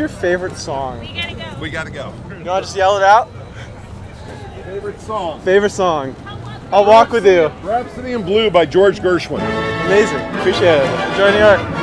your favorite song? We gotta go. You want to just yell it out? Favorite song? Favorite song? I'll walk with you. Rhapsody in Blue by George Gershwin. Amazing. Appreciate it. Enjoy New York.